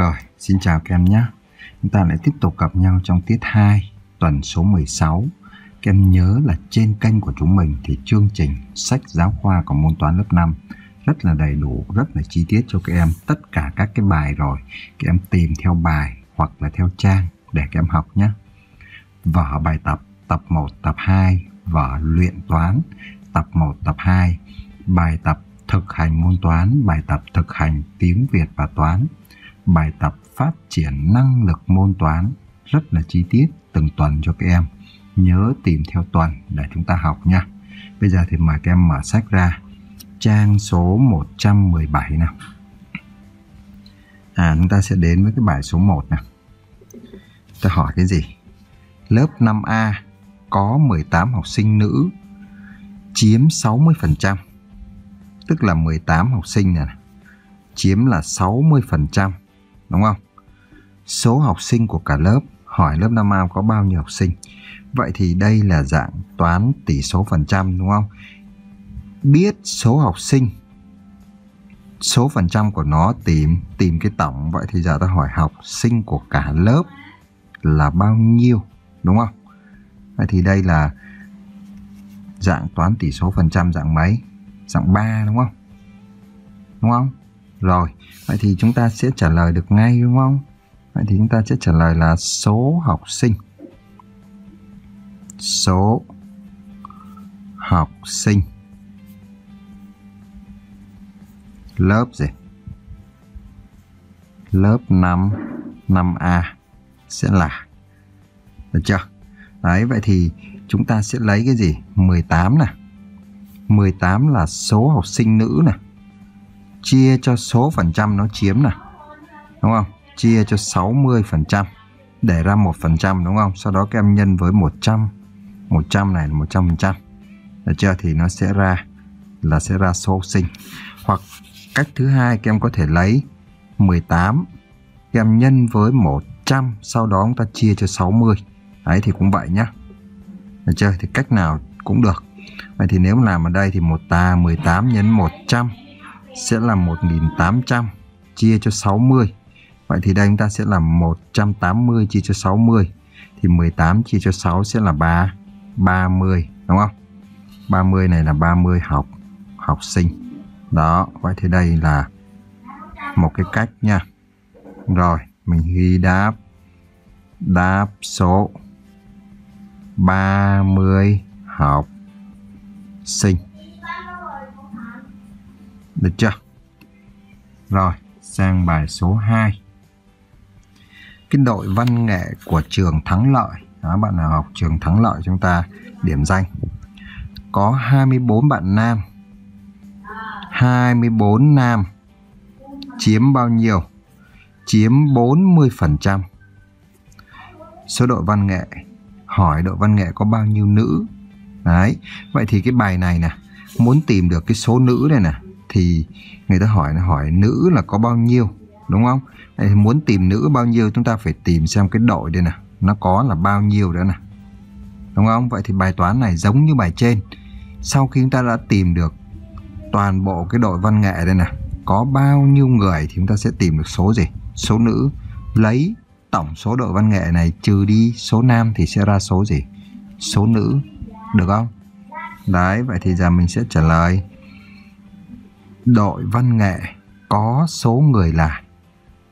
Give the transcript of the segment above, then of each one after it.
Rồi, xin chào các em nhé. Chúng ta lại tiếp tục gặp nhau trong tiết 2, tuần số 16. Các em nhớ là trên kênh của chúng mình thì chương trình sách giáo khoa của môn toán lớp 5 rất là đầy đủ, rất là chi tiết cho các em tất cả các cái bài rồi. Các em tìm theo bài hoặc là theo trang để các em học nhé. Vở bài tập tập 1, tập 2, vở luyện toán tập 1, tập 2, bài tập thực hành môn toán, bài tập thực hành tiếng Việt và toán, bài tập phát triển năng lực môn toán rất là chi tiết từng tuần cho các em. Nhớ tìm theo tuần để chúng ta học nha. Bây giờ thì mời các em mở sách ra trang số 117 nào. À chúng ta sẽ đến với cái bài số 1 nào. Ta hỏi cái gì? Lớp 5A có 18 học sinh nữ chiếm 60%. Tức là 18 học sinh này này chiếm là 60%, đúng không? Số học sinh của cả lớp hỏi lớp 5A có bao nhiêu học sinh. Vậy thì đây là dạng toán tỷ số phần trăm, đúng không? Biết số học sinh, số phần trăm của nó tìm tìm cái tổng, vậy thì giờ ta hỏi học sinh của cả lớp là bao nhiêu, đúng không? Vậy thì đây là dạng toán tỷ số phần trăm dạng mấy? Dạng 3 đúng không? Đúng không? Rồi, vậy thì chúng ta sẽ trả lời được ngay đúng không? Vậy thì chúng ta sẽ trả lời là số học sinh. Số học sinh lớp gì? Lớp 5 5A sẽ là được chưa? Đấy vậy thì chúng ta sẽ lấy cái gì? 18 nè. 18 là số học sinh nữ nè. Chia cho số phần trăm nó chiếm nè. Đúng không? Chia cho 60 phần trăm, để ra một phần trăm, đúng không? Sau đó các em nhân với 100. 100 này là 100 phần trăm Được chưa? Thì nó sẽ ra, là sẽ ra số học sinh. Hoặc cách thứ hai, các em có thể lấy 18 các em nhân với 100 sau đó chúng ta chia cho 60. Đấy, thì cũng vậy nhá. Được chưa? Thì cách nào cũng được. Vậy thì nếu mà làm ở đây thì một ta 18 nhân 100 sẽ là 1800 chia cho 60. Vậy thì đây chúng ta sẽ là 180 chia cho 60 thì 18 chia cho 6 sẽ là 3 30 đúng không? 30 này là 30 học học sinh. Đó, vậy thì đây là một cái cách nha. Rồi, mình ghi đáp đáp số 30 học sinh. Được chưa? Rồi, sang bài số 2. Cái đội văn nghệ của trường Thắng Lợi, đó, bạn nào học trường Thắng Lợi chúng ta điểm danh. Có 24 bạn nam. 24 nam chiếm bao nhiêu? Chiếm 40%. Số đội văn nghệ hỏi đội văn nghệ có bao nhiêu nữ đấy vậy thì cái bài này nè muốn tìm được cái số nữ này nè thì người ta hỏi là hỏi nữ là có bao nhiêu đúng không? Muốn tìm nữ bao nhiêu chúng ta phải tìm xem cái đội đây nè nó có là bao nhiêu đó nè đúng không? Vậy thì bài toán này giống như bài trên. Sau khi chúng ta đã tìm được toàn bộ cái đội văn nghệ đây nè có bao nhiêu người thì chúng ta sẽ tìm được số gì? Số nữ. Lấy tổng số đội văn nghệ này trừ đi số nam thì sẽ ra số gì? Số nữ, được không? Đấy, vậy thì giờ mình sẽ trả lời đội văn nghệ có số người là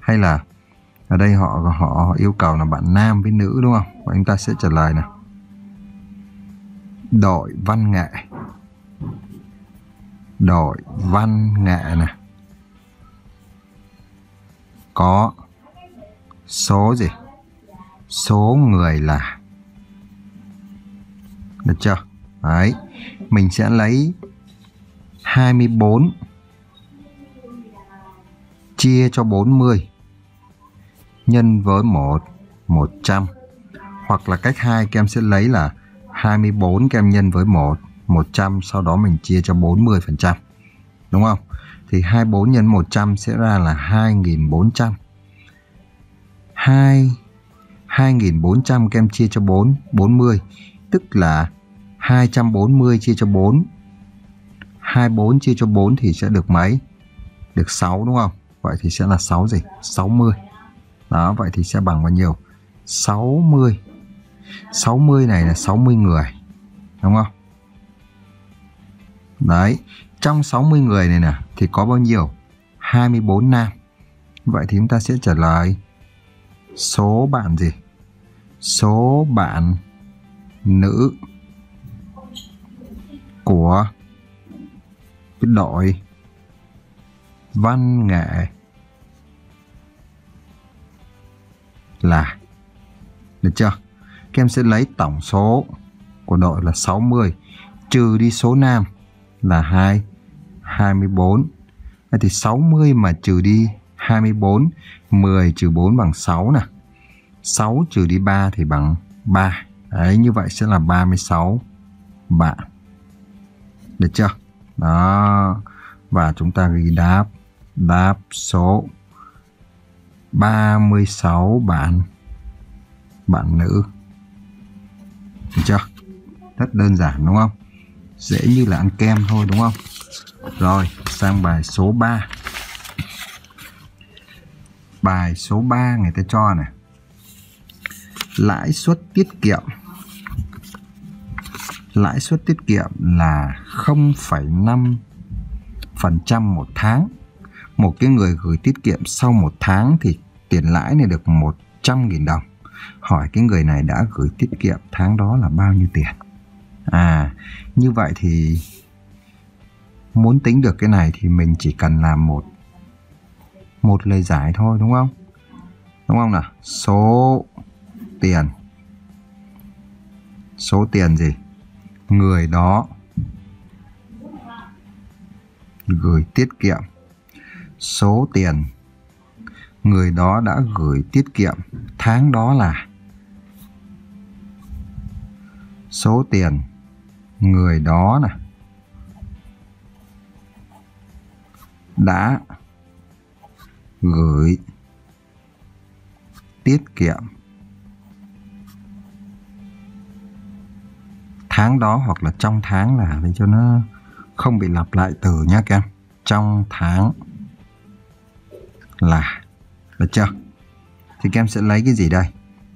hay là ở đây họ họ yêu cầu là bạn nam với nữ đúng không? và chúng ta sẽ trả lời nào. Đội văn nghệ đội văn nghệ này có số gì? Số người là Được chưa? Đấy, mình sẽ lấy 24 chia cho 40 nhân với 1 100 hoặc là cách 2 các em sẽ lấy là 24 các em nhân với 1 100 sau đó mình chia cho 40%. Đúng không? Thì 24 nhân 100 sẽ ra là 2400. 2 2400 các em chia cho 4 40 tức là 240 chia cho 4 24 chia cho 4 thì sẽ được mấy? Được 6 đúng không? Vậy thì sẽ là 6 gì 60 Đó, vậy thì sẽ bằng bao nhiêu? 60. 60 này là 60 người. Đúng không? Đấy, trong 60 người này nè thì có bao nhiêu? 24 nam. Vậy thì chúng ta sẽ trả lời số bạn gì? Số bạn nữ của cái đội văn nghệ là được chưa? Các em sẽ lấy tổng số của đội là 60 trừ đi số nam là 2 24. Vậy thì 60 mà trừ đi 24, 10 trừ 4 bằng 6 nè. 6 trừ đi 3 thì bằng 3. Đấy, như vậy sẽ là 36 bạn. Được chưa? Đó. Và chúng ta ghi đáp. Đáp số 36 bạn bạn nữ. Được chưa? Rất đơn giản đúng không? Dễ như là ăn kem thôi đúng không? Rồi, sang bài số 3. Bài số 3 người ta cho này. Lãi suất tiết kiệm. Lãi suất tiết kiệm là 0,5% một tháng. Một cái người gửi tiết kiệm sau một tháng thì tiền lãi này được 100.000 đồng. Hỏi cái người này đã gửi tiết kiệm tháng đó là bao nhiêu tiền? À, như vậy thì muốn tính được cái này thì mình chỉ cần làm một một lời giải thôi đúng không? Đúng không nào? Số tiền số tiền gì? Người đó gửi tiết kiệm số tiền. Người đó đã gửi tiết kiệm, tháng đó là số tiền. Người đó nè, đã gửi tiết kiệm tháng đó hoặc là trong tháng là để cho nó không bị lặp lại từ nhá các em. Trong tháng là được chưa? Thì các em sẽ lấy cái gì đây?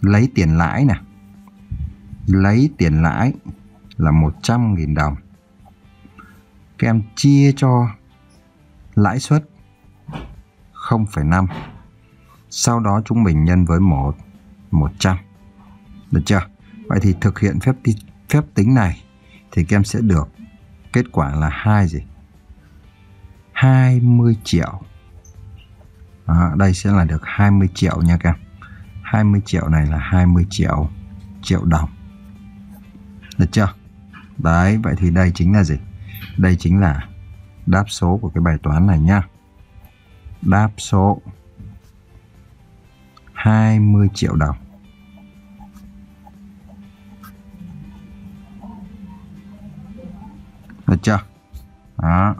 Lấy tiền lãi nè. Lấy tiền lãi là 100.000 đồng. Các em chia cho lãi suất 0,5 sau đó chúng mình nhân với 1 100 được chưa? Vậy thì thực hiện phép phép tính này thì các em sẽ được kết quả là hai gì? 20 triệu đó, đây sẽ là được 20 triệu nha các em. 20 triệu này là 20 triệu triệu đồng. Được chưa? Đấy vậy thì đây chính là gì? Đây chính là đáp số của cái bài toán này nhá đáp số 20 triệu đồng. Được chưa? Đó.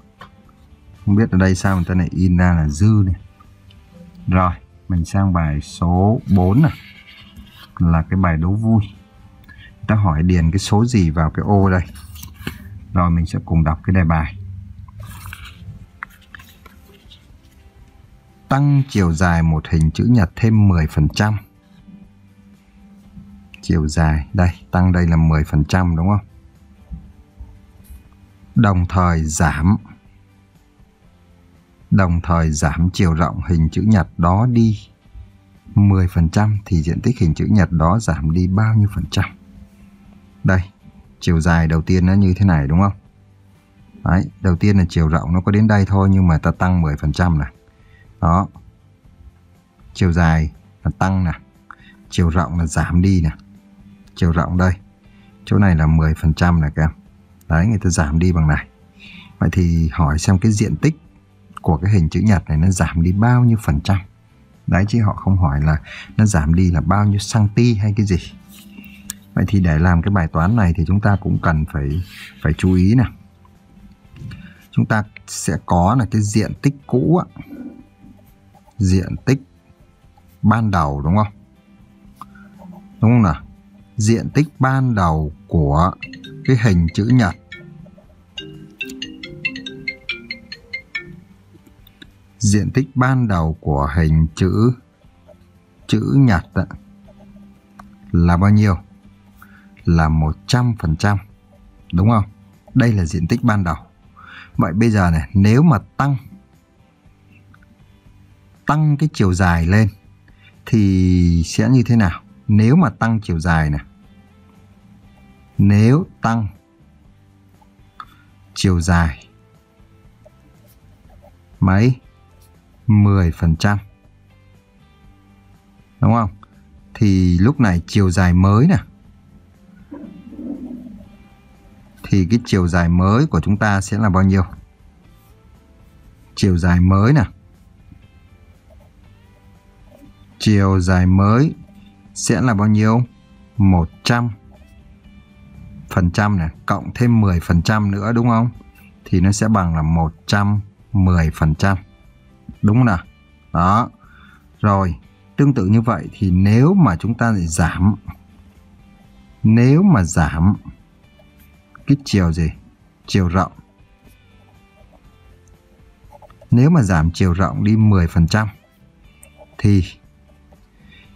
Không biết ở đây sao người ta lại in ra là dư này rồi mình sang bài số 4 này là cái bài đố vui người ta hỏi điền cái số gì vào cái ô đây rồi mình sẽ cùng đọc cái đề bài tăng chiều dài một hình chữ nhật thêm 10%. Chiều dài, đây, tăng đây là 10% đúng không? Đồng thời giảm đồng thời giảm chiều rộng hình chữ nhật đó đi 10% thì diện tích hình chữ nhật đó giảm đi bao nhiêu phần trăm? Đây, chiều dài đầu tiên nó như thế này đúng không? Đấy, đầu tiên là chiều rộng nó có đến đây thôi nhưng mà ta tăng 10% này. Đó. Chiều dài là tăng nè. Chiều rộng là giảm đi nè. Chiều rộng đây. Chỗ này là 10% nè các em. Đấy, người ta giảm đi bằng này. Vậy thì hỏi xem cái diện tích của cái hình chữ nhật này nó giảm đi bao nhiêu phần trăm. Đấy, chứ họ không hỏi là nó giảm đi là bao nhiêu cm hay cái gì. Vậy thì để làm cái bài toán này thì chúng ta cũng cần phải phải chú ý nè. Chúng ta sẽ có là cái diện tích cũ á. Diện tích ban đầu, đúng không? Đúng không nào? Diện tích ban đầu của cái hình chữ nhật diện tích ban đầu của hình chữ chữ nhật đó, là bao nhiêu? Là 100%. Đúng không? Đây là diện tích ban đầu. Vậy bây giờ này, nếu mà tăng tăng cái chiều dài lên thì sẽ như thế nào? Nếu mà tăng chiều dài này. Nếu tăng chiều dài mấy 10%. Đúng không? Thì lúc này chiều dài mới nè. Thì cái chiều dài mới của chúng ta sẽ là bao nhiêu? Chiều dài mới nè. Chiều dài mới sẽ là bao nhiêu? 100 phần trăm này cộng thêm 10 phần trăm nữa, đúng không? Thì nó sẽ bằng là 110 phần trăm. Đúng không nào? Đó. Rồi, tương tự như vậy thì nếu mà chúng ta lại giảm nếu mà giảm cái chiều gì? Chiều rộng. Nếu mà giảm chiều rộng đi 10% thì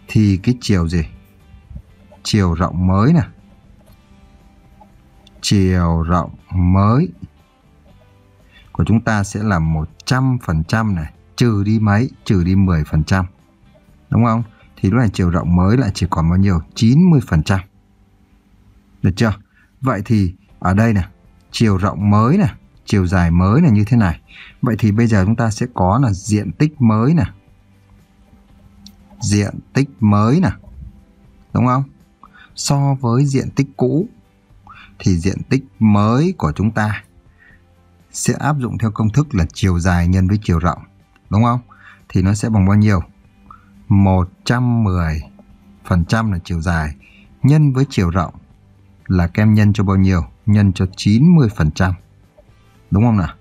thì cái chiều gì? Chiều rộng mới nè. Chiều rộng mới của chúng ta sẽ là 100% này, trừ đi mấy? Trừ đi 10%. Đúng không? Thì lúc này chiều rộng mới lại chỉ còn bao nhiêu? 90%. Được chưa? Vậy thì ở đây nè, chiều rộng mới nè, chiều dài mới là như thế này. Vậy thì bây giờ chúng ta sẽ có là diện tích mới nè. Diện tích mới nè. Đúng không? So với diện tích cũ thì diện tích mới của chúng ta sẽ áp dụng theo công thức là chiều dài nhân với chiều rộng. Đúng không? Thì nó sẽ bằng bao nhiêu? 110 phần trăm là chiều dài nhân với chiều rộng là kem nhân cho bao nhiêu? Nhân cho 90 phần trăm. Đúng không nào?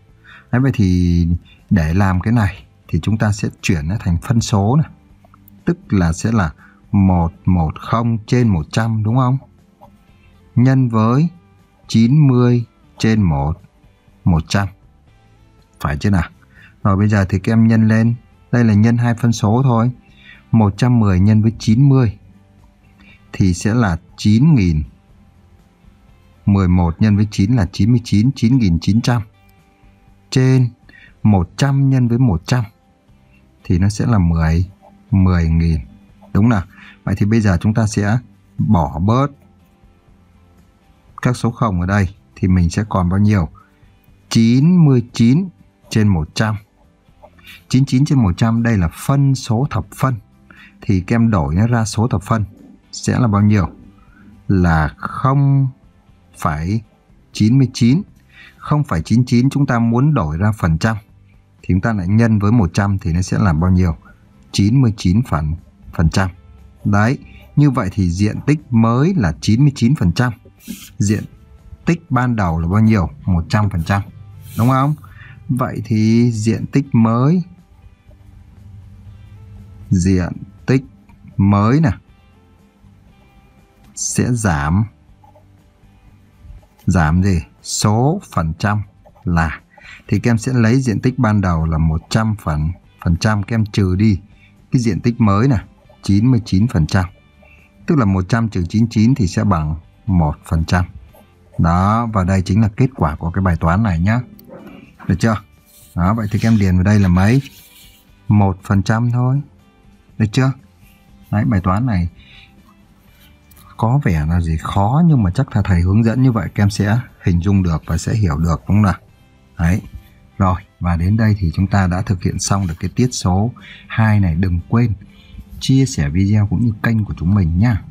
Đấy, vậy thì để làm cái này thì chúng ta sẽ chuyển nó thành phân số này. Tức là sẽ là 110 trên 100 đúng không? Nhân với 90 trên 1 100. Phải chứ nào? Rồi bây giờ thì các em nhân lên. Đây là nhân hai phân số thôi. 110 nhân với 90 thì sẽ là 9.000. 11 nhân với 9 là 99, 9.900. Trên 100 nhân với 100 thì nó sẽ là 10, 10.000. Đúng nào? Vậy thì bây giờ chúng ta sẽ bỏ bớt các số 0 ở đây thì mình sẽ còn bao nhiêu? 99 trên 100. 99 trên 100 đây là phân số thập phân thì kem đổi nó ra số thập phân sẽ là bao nhiêu? Là 0,99. 0,99 chúng ta muốn đổi ra phần trăm thì chúng ta lại nhân với 100 thì nó sẽ là bao nhiêu? 99 phần phần trăm. Đấy, như vậy thì diện tích mới là 99%. Diện tích ban đầu là bao nhiêu? 100%. Đúng không? Vậy thì diện tích mới. Diện tích mới nè. Sẽ giảm. Giảm gì? Số phần trăm là, thì các em sẽ lấy diện tích ban đầu là 100 phần phần trăm các em trừ đi cái diện tích mới nè 99 phần trăm. Tức là 100 trừ 99 thì sẽ bằng 1 phần trăm. Đó, và đây chính là kết quả của cái bài toán này nhé được chưa đó vậy thì các em điền vào đây là mấy 1 phần trăm thôi được chưa? Đấy, bài toán này có vẻ là gì khó nhưng mà chắc là thầy hướng dẫn như vậy các em sẽ hình dung được và sẽ hiểu được đúng không nào? Đấy. Rồi, và đến đây thì chúng ta đã thực hiện xong được cái tiết số 2 này. Đừng quên chia sẻ video cũng như kênh của chúng mình nha.